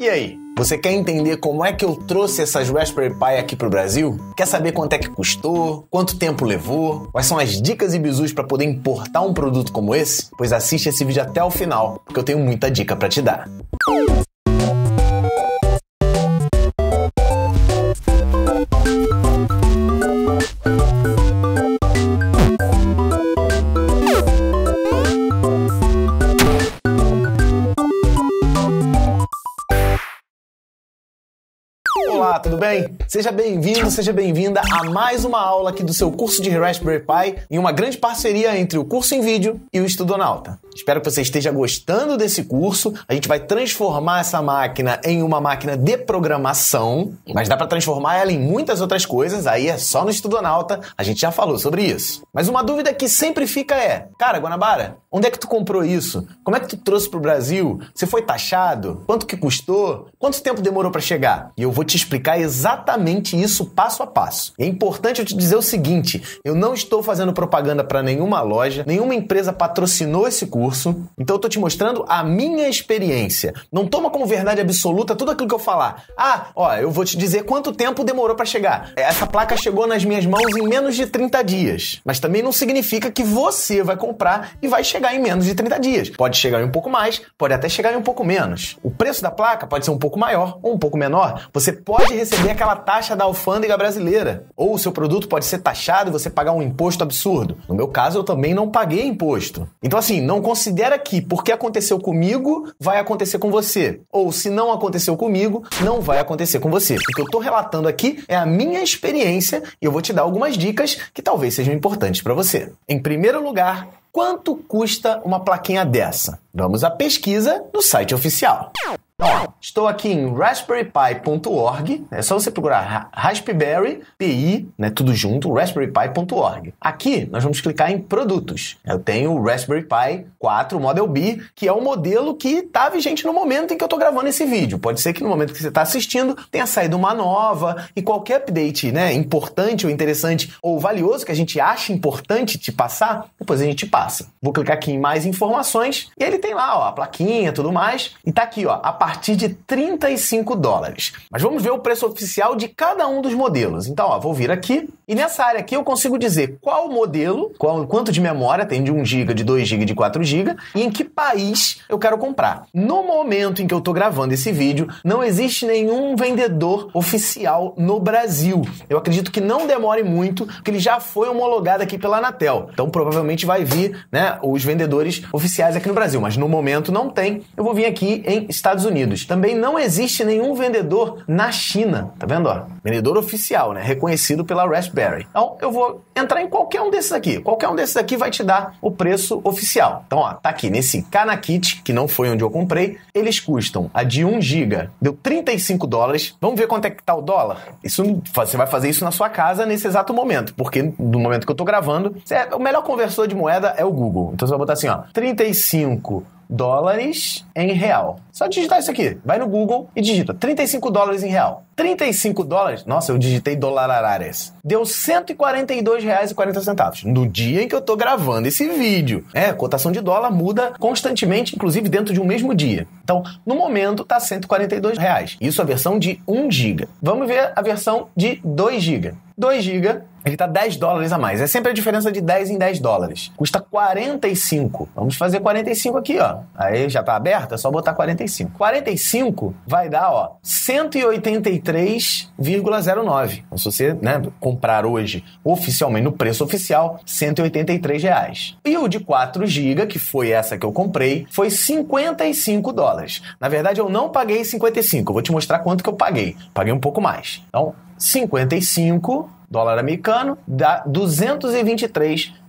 E aí, você quer entender como é que eu trouxe essas Raspberry Pi aqui pro Brasil? Quer saber quanto é que custou? Quanto tempo levou? Quais são as dicas e bizus para poder importar um produto como esse? Pois assiste esse vídeo até o final, porque eu tenho muita dica para te dar. Olá, tudo bem? Seja bem-vindo, seja bem-vinda a mais uma aula aqui do seu curso de Raspberry Pi em uma grande parceria entre o curso em vídeo e o Estudonauta. Espero que você esteja gostando desse curso. A gente vai transformar essa máquina em uma máquina de programação, mas dá para transformar ela em muitas outras coisas, aí é só no Estudonauta, a gente já falou sobre isso. Mas uma dúvida que sempre fica é: "Cara, Guanabara, onde é que tu comprou isso? Como é que tu trouxe pro Brasil? Você foi taxado? Quanto que custou? Quanto tempo demorou para chegar?" E eu vou te explicar exatamente isso passo a passo. É importante eu te dizer o seguinte: eu não estou fazendo propaganda para nenhuma loja, nenhuma empresa patrocinou esse curso, então eu estou te mostrando a minha experiência. Não toma como verdade absoluta tudo aquilo que eu falar. Ah, ó, eu vou te dizer quanto tempo demorou para chegar. Essa placa chegou nas minhas mãos em menos de 30 dias, mas também não significa que você vai comprar e vai chegar em menos de 30 dias. Pode chegar em um pouco mais, pode até chegar em um pouco menos. O preço da placa pode ser um pouco maior ou um pouco menor. Você pode receber aquela taxa da alfândega brasileira. Ou o seu produto pode ser taxado e você pagar um imposto absurdo. No meu caso, eu também não paguei imposto. Então, assim, não considera que porque aconteceu comigo, vai acontecer com você. Ou se não aconteceu comigo, não vai acontecer com você. O que eu estou relatando aqui é a minha experiência e eu vou te dar algumas dicas que talvez sejam importantes para você. Em primeiro lugar, quanto custa uma plaquinha dessa? Vamos à pesquisa no site oficial. Estou aqui em raspberrypi.org, é só você procurar Raspberry PI, né, tudo junto, raspberrypi.org. Aqui nós vamos clicar em produtos. Eu tenho o Raspberry Pi 4 Model B, que é o modelo que está vigente no momento em que eu estou gravando esse vídeo. Pode ser que no momento que você está assistindo tenha saído uma nova e qualquer update, né, importante ou interessante ou valioso que a gente acha importante te passar, depois a gente passa. Vou clicar aqui em mais informações e ele tem lá, ó, a plaquinha, tudo mais, e tá aqui, ó, a partir de 35 dólares. Mas vamos ver o preço oficial de cada um dos modelos. Então, ó, vou vir aqui e nessa área aqui eu consigo dizer qual modelo, qual, quanto de memória tem de 1 GB, de 2 GB, de 4 GB e em que país eu quero comprar. No momento em que eu estou gravando esse vídeo, não existe nenhum vendedor oficial no Brasil. Eu acredito que não demore muito, porque ele já foi homologado aqui pela Anatel. Então provavelmente vai vir, né, os vendedores oficiais aqui no Brasil, mas no momento não tem. Eu vou vir aqui em Estados Unidos Unidos. Também não existe nenhum vendedor na China, tá vendo? Ó? Vendedor oficial, né? Reconhecido pela Raspberry. Então eu vou entrar em qualquer um desses aqui. Qualquer um desses aqui vai te dar o preço oficial. Então, ó, tá aqui nesse Kanakit, que não foi onde eu comprei, eles custam a de 1 GB, deu 35 dólares. Vamos ver quanto é que tá o dólar? Isso você vai fazer isso na sua casa nesse exato momento, porque no momento que eu tô gravando, o melhor conversor de moeda é o Google. Então você vai botar assim, ó, 35 dólares em real. Só digitar isso aqui. Vai no Google e digita 35 dólares em real. 35 dólares, nossa, eu digitei dolarares. Deu R$ 142,40 no dia em que eu tô gravando esse vídeo. É, cotação de dólar muda constantemente, inclusive dentro de um mesmo dia. Então, no momento tá 142 reais. Isso a versão de 1 GB. Vamos ver a versão de 2 GB. 2 GB, ele tá 10 dólares a mais. É sempre a diferença de 10 em 10 dólares. Custa 45. Vamos fazer 45 aqui, ó. Aí já tá aberto, é só botar 45. 45 vai dar, ó, 183,09. Então, se você, né, comprar hoje oficialmente no preço oficial, 183 reais. E o de 4 GB, que foi essa que eu comprei, foi 55 dólares. Na verdade, eu não paguei 55. Eu vou te mostrar quanto que eu paguei. Paguei um pouco mais. Então, 55 dólar americano dá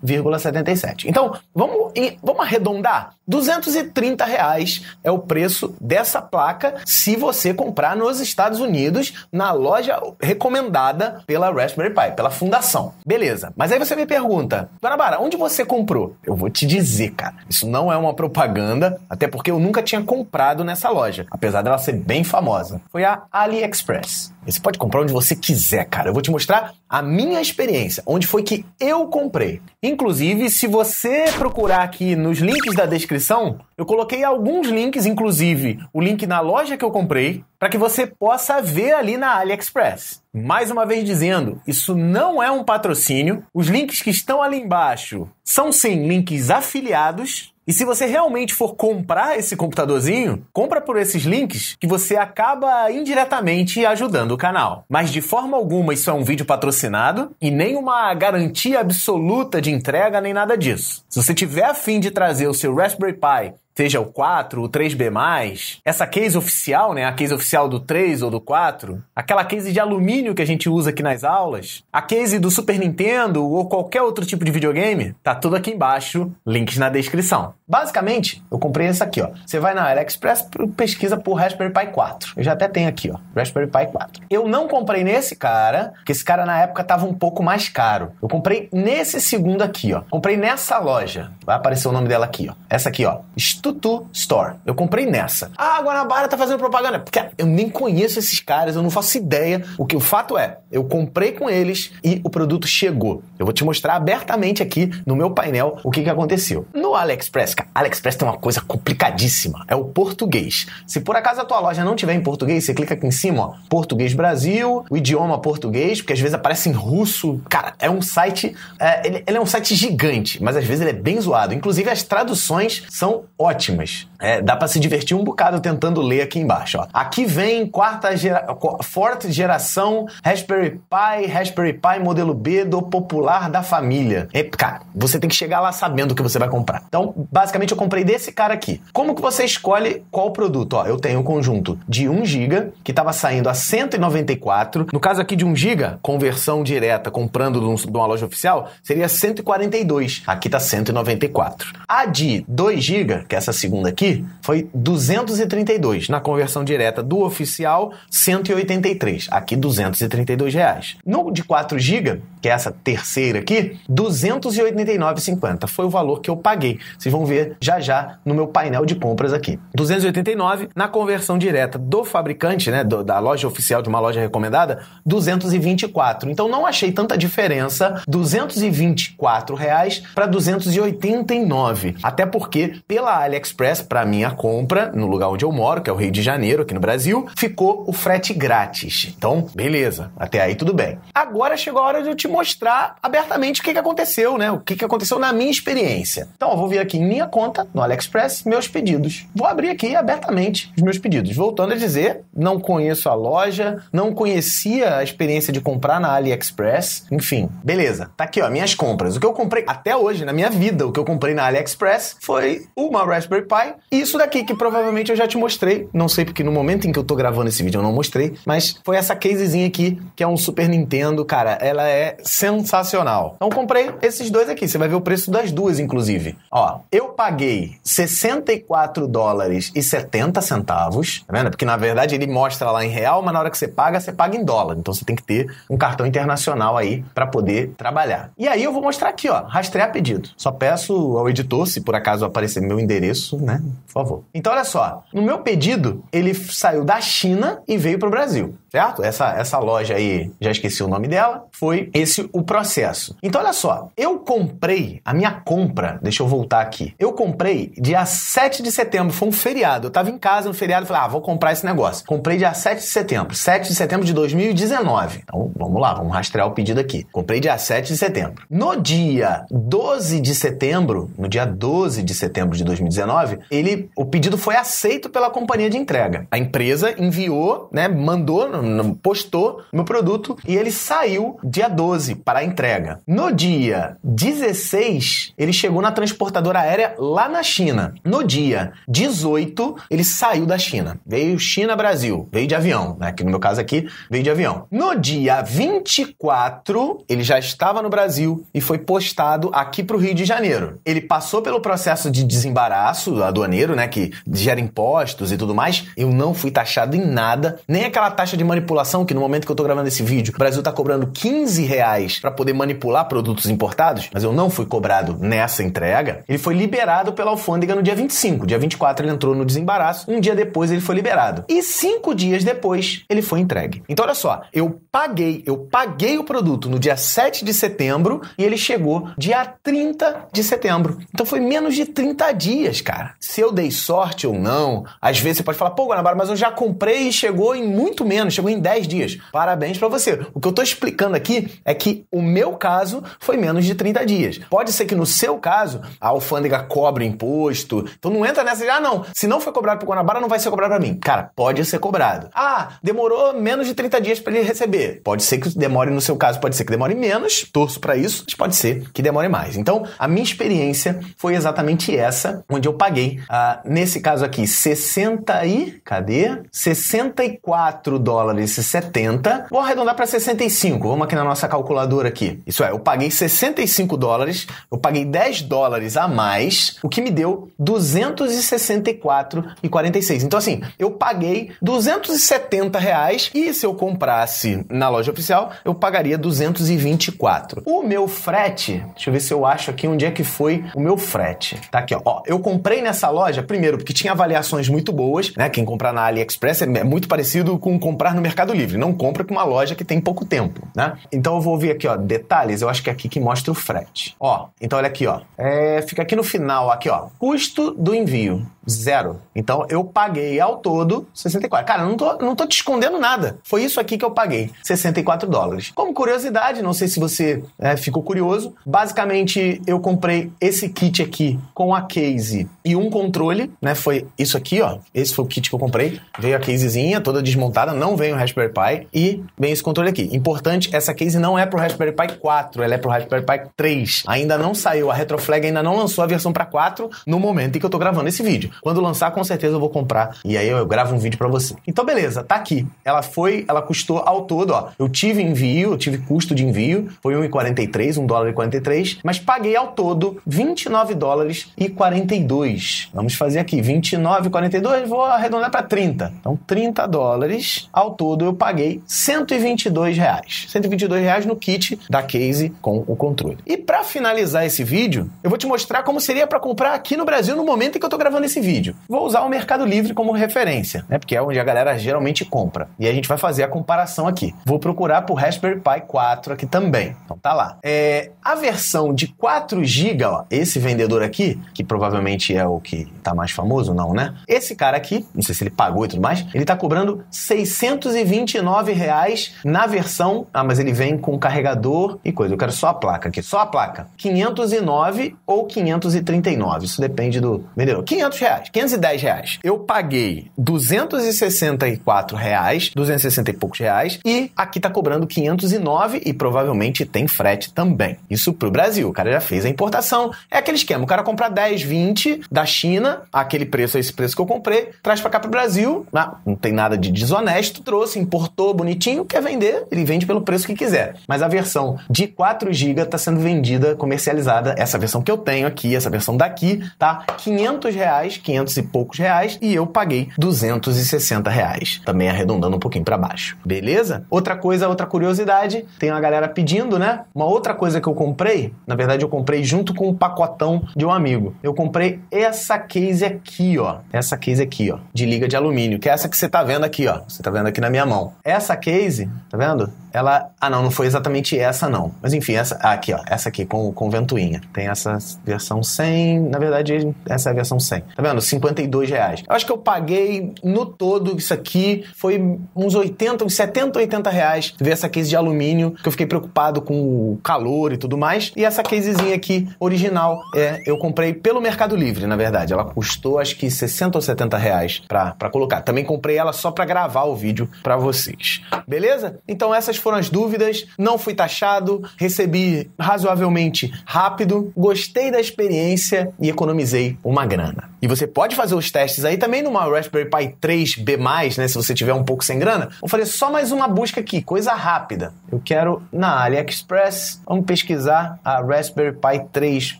223,77. Então, vamos, vamos arredondar? 230 reais é o preço dessa placa se você comprar nos Estados Unidos na loja recomendada pela Raspberry Pi, pela fundação. Beleza. Mas aí você me pergunta, Guanabara, onde você comprou? Eu vou te dizer, cara. Isso não é uma propaganda, até porque eu nunca tinha comprado nessa loja, apesar dela ser bem famosa. Foi a AliExpress. Você pode comprar onde você quiser, cara. Eu vou te mostrar a minha experiência, onde foi que eu comprei. Inclusive, se você procurar aqui nos links da descrição, eu coloquei alguns links, inclusive o link na loja que eu comprei, para que você possa ver ali na AliExpress. Mais uma vez dizendo, isso não é um patrocínio. Os links que estão ali embaixo são sim links afiliados. E se você realmente for comprar esse computadorzinho, compra por esses links que você acaba indiretamente ajudando o canal. Mas de forma alguma isso é um vídeo patrocinado e nem uma garantia absoluta de entrega nem nada disso. Se você tiver afim de trazer o seu Raspberry Pi seja o 4, o 3B+, essa case oficial, né, a case oficial do 3 ou do 4, aquela case de alumínio que a gente usa aqui nas aulas, a case do Super Nintendo ou qualquer outro tipo de videogame, tá tudo aqui embaixo, links na descrição. Basicamente, eu comprei essa aqui, ó. Você vai na AliExpress, pesquisa por Raspberry Pi 4. Eu já até tenho aqui, ó, Raspberry Pi 4. Eu não comprei nesse cara, porque esse cara na época tava um pouco mais caro. Eu comprei nesse segundo aqui, ó. Comprei nessa loja. Vai aparecer o nome dela aqui, ó. Essa aqui, ó. Tutu Store. Eu comprei nessa. Ah, Guanabara tá fazendo propaganda. Porque eu nem conheço esses caras, eu não faço ideia. O que o fato é, eu comprei com eles e o produto chegou. Eu vou te mostrar abertamente aqui no meu painel o que, que aconteceu. No AliExpress, AliExpress tem uma coisa complicadíssima. É o português. Se por acaso a tua loja não tiver em português, você clica aqui em cima, ó, Português Brasil, o idioma português, porque às vezes aparece em russo. Cara, é um site. É, ele, ele é um site gigante, mas às vezes ele é bem zoado. Inclusive as traduções são ótimas. É, dá para se divertir um bocado tentando ler aqui embaixo. Ó. Aqui vem quarta gera... forte geração Raspberry Pi, Raspberry Pi modelo B do popular da família. É, cara, você tem que chegar lá sabendo o que você vai comprar. Então, basicamente, eu comprei desse cara aqui. Como que você escolhe qual produto? Ó, eu tenho um conjunto de 1 GB que estava saindo a 194. No caso aqui de 1 GB, conversão direta comprando de uma loja oficial, seria 142. Aqui tá 194. A de 2 GB, que é essa segunda aqui, foi 232. Na conversão direta do oficial, 183. Aqui, 232 reais. No de 4 GB, que é essa terceira aqui, 289,50. Foi o valor que eu paguei. Vocês vão ver já já no meu painel de compras aqui. 289 na conversão direta do fabricante, né, do, da loja oficial de uma loja recomendada, 224. Então não achei tanta diferença, 224 reais para 289. Até porque pela AliExpress para minha compra, no lugar onde eu moro, que é o Rio de Janeiro, aqui no Brasil, ficou o frete grátis. Então, beleza, até aí tudo bem. Agora chegou a hora de eu te mostrar abertamente o que, que aconteceu, né? O que, que aconteceu na minha experiência. Então, eu vou vir aqui em minha conta, no AliExpress, meus pedidos. Vou abrir aqui abertamente os meus pedidos. Voltando a dizer, não conheço a loja, não conhecia a experiência de comprar na AliExpress, enfim, beleza. Tá aqui, ó, minhas compras. O que eu comprei até hoje, na minha vida, o que eu comprei na AliExpress foi uma Raspberry Pi. E isso daqui que provavelmente eu já te mostrei. Não sei porque no momento em que eu tô gravando esse vídeo eu não mostrei, mas foi essa casezinha aqui, que é um Super Nintendo, cara. Ela é sensacional. Então comprei esses dois aqui. Você vai ver o preço das duas, inclusive. Ó, eu paguei 64 dólares e 70 centavos, tá vendo? Porque na verdade ele mostra lá em real, mas na hora que você paga, você paga em dólar. Então você tem que ter um cartão internacional aí para poder trabalhar. E aí eu vou mostrar aqui, ó, rastrear pedido. Só peço ao editor, se por acaso aparecer meu endereço, né? Por favor. Então, olha só. No meu pedido, ele saiu da China e veio para o Brasil certo? Essa, essa loja aí, já esqueci o nome dela, foi esse o processo. Então, olha só, eu comprei, a minha compra, deixa eu voltar aqui, eu comprei dia 7 de setembro, foi um feriado, eu tava em casa no feriado falei, ah, vou comprar esse negócio. Comprei dia 7 de setembro, 7 de setembro de 2019. Então, vamos lá, vamos rastrear o pedido aqui. Comprei dia 7 de setembro. No dia 12 de setembro, no dia 12 de setembro de 2019, ele, o pedido foi aceito pela companhia de entrega. A empresa enviou, né, mandou postou no produto e ele saiu dia 12 para a entrega. No dia 16, ele chegou na transportadora aérea lá na China. No dia 18, ele saiu da China. Veio China-Brasil. Veio de avião, né? Que no meu caso aqui, veio de avião. No dia 24, ele já estava no Brasil e foi postado aqui para o Rio de Janeiro. Ele passou pelo processo de desembaraço aduaneiro, né? Que gera impostos e tudo mais. Eu não fui taxado em nada, nem aquela taxa de manipulação, que no momento que eu tô gravando esse vídeo, o Brasil tá cobrando 15 reais para poder manipular produtos importados, mas eu não fui cobrado nessa entrega, ele foi liberado pela alfândega no dia 25. Dia 24 ele entrou no desembaraço, um dia depois ele foi liberado. E cinco dias depois ele foi entregue. Então olha só, eu paguei, eu paguei o produto no dia 7 de setembro e ele chegou dia 30 de setembro. Então foi menos de 30 dias, cara. Se eu dei sorte ou não, às vezes você pode falar, pô, Guanabara, mas eu já comprei e chegou em muito menos, chegou em 10 dias. Parabéns para você. O que eu tô explicando aqui é que o meu caso foi menos de 30 dias. Pode ser que no seu caso a alfândega cobre imposto. Então não entra nessa de, ah, não, se não foi cobrado pro Guanabara, não vai ser cobrado para mim. Cara, pode ser cobrado. Ah, demorou menos de 30 dias para ele receber. Pode ser que demore no seu caso, pode ser que demore menos, torço para isso, mas pode ser que demore mais. Então, a minha experiência foi exatamente essa, onde eu paguei, uh, nesse caso aqui, 60 e... cadê? 64 dólares e 70. Vou arredondar para 65. Vamos aqui na nossa calculadora aqui. Isso é, eu paguei 65 dólares, eu paguei 10 dólares a mais, o que me deu 264,46. Então, assim, eu paguei 270 reais e se eu comprasse na loja oficial, eu pagaria 224. O meu frete, deixa eu ver se eu acho aqui onde é que foi o meu frete. Tá aqui, ó eu comprei nessa loja, primeiro, porque tinha avaliações muito boas, né? Quem comprar na AliExpress é muito parecido com comprar no Mercado Livre. Não compra com uma loja que tem pouco tempo, né? Então eu vou ver aqui, ó, detalhes. Eu acho que é aqui que mostra o frete. Ó, então olha aqui, ó. É, fica aqui no final, aqui, ó. Custo do envio. Zero. Então eu paguei ao todo 64. Cara, não tô, não tô te escondendo nada. Foi isso aqui que eu paguei. 64 dólares. Como curiosidade, não sei se você é, ficou curioso, basicamente eu comprei esse kit aqui com a case e um controle, né? Foi isso aqui, ó. Esse foi o kit que eu comprei. Veio a casezinha toda desmontada, não veio o Raspberry Pi e vem esse controle aqui. Importante, essa case não é pro Raspberry Pi 4, ela é pro Raspberry Pi 3. Ainda não saiu, a Retroflag ainda não lançou a versão para 4 no momento em que eu tô gravando esse vídeo. Quando lançar, com certeza eu vou comprar e aí eu gravo um vídeo para você. Então beleza, tá aqui. Ela foi, ela custou ao todo, ó. Eu tive envio, eu tive custo de envio, foi 1,43, 1 dólar e 43, mas paguei ao todo 29 dólares e 42. Vamos fazer aqui 29 e 42, vou arredondar para 30. Então 30 dólares ao todo eu paguei 122 reais. 122 reais no kit da case com o controle. E para finalizar esse vídeo, eu vou te mostrar como seria para comprar aqui no Brasil no momento em que eu tô gravando esse vídeo. Vou usar o Mercado Livre como referência, né? Porque é onde a galera geralmente compra. E a gente vai fazer a comparação aqui. Vou procurar por Raspberry Pi 4 aqui também. Então tá lá. É, a versão de 4 GB, ó, esse vendedor aqui, que provavelmente é o que tá mais famoso, não, né? Esse cara aqui, não sei se ele pagou e tudo mais, ele tá cobrando 629 reais na versão. Ah, mas ele vem com carregador e coisa. Eu quero só a placa aqui, só a placa. 509 ou 539. Isso depende do vendedor. 500 reais, 510 reais. Eu paguei 264 reais, 260 e poucos reais, e aqui tá cobrando 509 e provavelmente tem frete também. Isso pro Brasil. O cara já fez a importação. É aquele esquema: o cara compra 10, 20 da China, aquele preço, esse preço que eu comprei, traz para cá pro Brasil, ah, não tem nada de desonesto, trouxe, importou bonitinho, quer vender, ele vende pelo preço que quiser. Mas a versão de 4 GB tá sendo vendida, comercializada, essa versão que eu tenho aqui, essa versão daqui, tá 500 reais, 500 e poucos reais, e eu paguei 260 reais, também arredondando um pouquinho para baixo. Beleza? Outra coisa, outra curiosidade, tem uma galera pedindo, né? Uma outra coisa que eu comprei, na verdade eu comprei junto com um pacotão de um amigo. Eu comprei essa case aqui, ó. Essa case aqui, ó, de liga de alumínio, que é essa que você tá vendo aqui, ó. Você tá vendo aqui na minha mão. Essa case, tá vendo? Ela. Ah, não, não foi exatamente essa, não. Mas enfim, essa. Ah, aqui, ó. Essa aqui com, com ventoinha. Tem essa versão 100. Na verdade, essa é a versão 100. Tá vendo? 52 reais. Eu acho que eu paguei no todo isso aqui. Foi uns 80, uns 70, 80 reais. Ver essa case de alumínio, que eu fiquei preocupado com o calor e tudo mais. E essa casezinha aqui, original, é, eu comprei pelo Mercado Livre, na verdade. Ela custou acho que 60 ou 70 reais pra, pra colocar. Também comprei ela só pra gravar o vídeo pra vocês. Beleza? Então essas foram as dúvidas. Não fui taxado, recebi razoavelmente rápido, gostei da experiência e economizei uma grana. E você pode fazer os testes aí também numa Raspberry Pi 3B+, né, se você tiver um pouco sem grana. Vou fazer só mais uma busca aqui, coisa rápida. Eu quero na AliExpress, vamos pesquisar a Raspberry Pi 3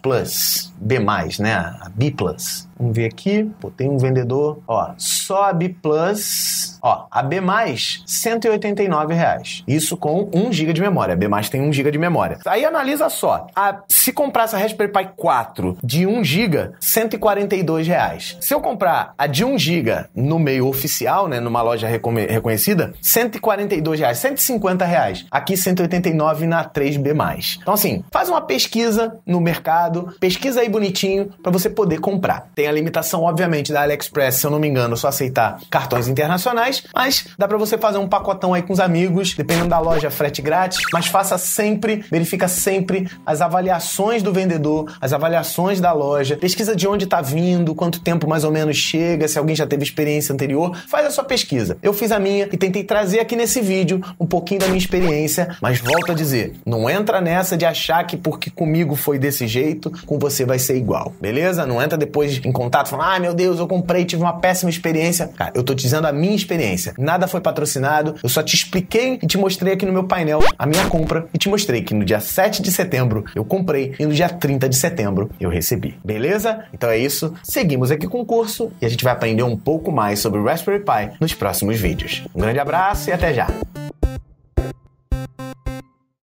Plus, B+, né, a B+. Vamos ver aqui. Pô, tem um vendedor, ó, só a B Plus, ó, a B+, 189 reais. Isso com 1 GB de memória. A B+, tem 1 GB de memória. Aí analisa só. A, se comprar essa Raspberry Pi 4 de 1 GB, 142 reais. Se eu comprar a de 1 GB no meio oficial, né, numa loja reconhecida, 142 reais, 150 reais. Aqui 189 na 3B+. Então assim, faz uma pesquisa no mercado, pesquisa aí bonitinho para você poder comprar. Tem a limitação, obviamente, da AliExpress, se eu não me engano, só aceitar cartões internacionais, mas dá para você fazer um pacotão aí com os amigos, dependendo da loja, frete grátis, mas faça sempre, verifica sempre as avaliações do vendedor, as avaliações da loja, pesquisa de onde está vindo, quanto tempo mais ou menos chega, se alguém já teve experiência anterior, faz a sua pesquisa. Eu fiz a minha e tentei trazer aqui nesse vídeo um pouquinho da minha experiência, mas volto a dizer, não entra nessa de achar que porque comigo foi desse jeito, com você vai ser igual, beleza? Não entra depois em contato falando, ah, meu Deus, eu comprei, tive uma péssima experiência. Cara, eu tô te dizendo a minha experiência. Nada foi patrocinado, eu só te expliquei e te mostrei aqui no meu painel a minha compra e te mostrei que no dia 7 de setembro eu comprei e no dia 30 de setembro eu recebi. Beleza? Então é isso. Seguimos aqui com o curso e a gente vai aprender um pouco mais sobre o Raspberry Pi nos próximos vídeos. Um grande abraço e até já!